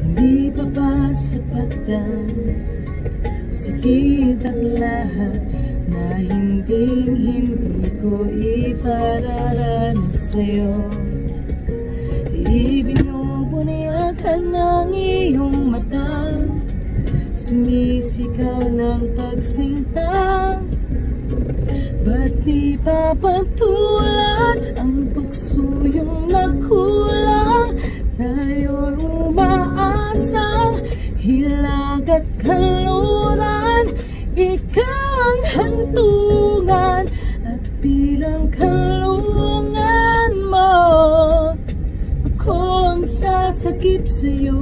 Hindi pa ba sapatan Sakit ang lahat Na hindi hindi ko ipararanas sa'yo? Ibinubuniakan ng iyong mata Sumisigaw ng pagsinta. Ba't di papatulan ang pagsuyong nakulang hilag at Ikaw ang hantungan at bilang kalungan mo Ako ang sasakip sa'yo